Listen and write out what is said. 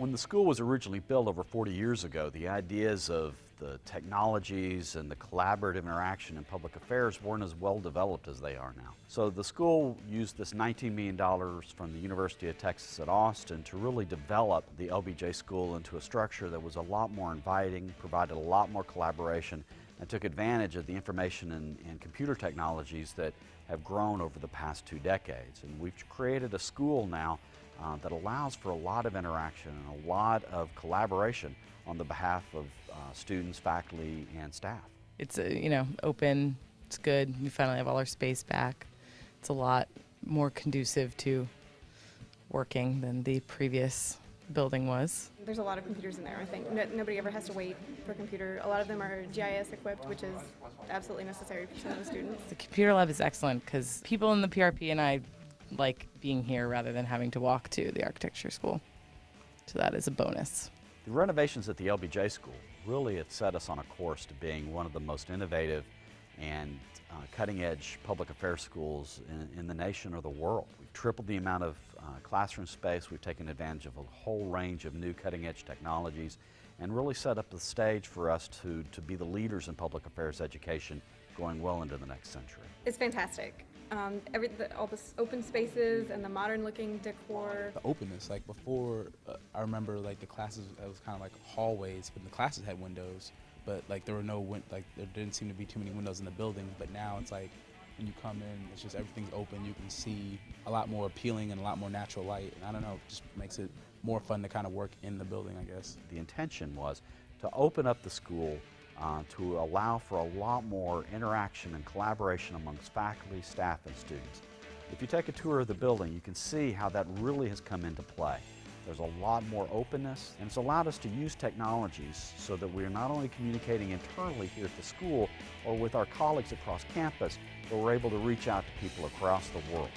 When the school was originally built over 40 years ago, the ideas of the technologies and the collaborative interaction in public affairs weren't as well developed as they are now. So the school used this $19 million from the University of Texas at Austin to really develop the LBJ school into a structure that was a lot more inviting, provided a lot more collaboration, and took advantage of the information and, and computer technologies that have grown over the past two decades. And we've created a school now uh, that allows for a lot of interaction and a lot of collaboration on the behalf of uh, students, faculty, and staff. It's a, you know open. It's good. We finally have all our space back. It's a lot more conducive to working than the previous building was. There's a lot of computers in there. I think no, nobody ever has to wait for a computer. A lot of them are GIS equipped, which is absolutely necessary for some of the students. The computer lab is excellent because people in the PRP and I like being here rather than having to walk to the architecture school. So that is a bonus. The renovations at the LBJ School really have set us on a course to being one of the most innovative and uh, cutting edge public affairs schools in, in, the nation or the world. We've tripled the amount of uh, classroom space, we've taken advantage of a whole range of new cutting edge technologies and really set up the stage for us to, to be the leaders in public affairs education going well into the next century. It's fantastic. Um, every, the, all the open spaces and the modern looking decor. The openness, like before, uh, I remember like the classes, it was kind of like hallways, but the classes had windows, but like there were no, win- like there didn't seem to be too many windows in the building, but now it's like when you come in, it's just everything's open, you can see a lot more appealing and a lot more natural light, and I don't know, it just makes it more fun to kind of work in the building, I guess. The intention was to open up the school uh, to allow for a lot more interaction and collaboration amongst faculty, staff, and students. If you take a tour of the building, you can see how that really has come into play. There's a lot more openness, and it's allowed us to use technologies so that we're not only communicating internally here at the school or with our colleagues across campus, but we're able to reach out to people across the world.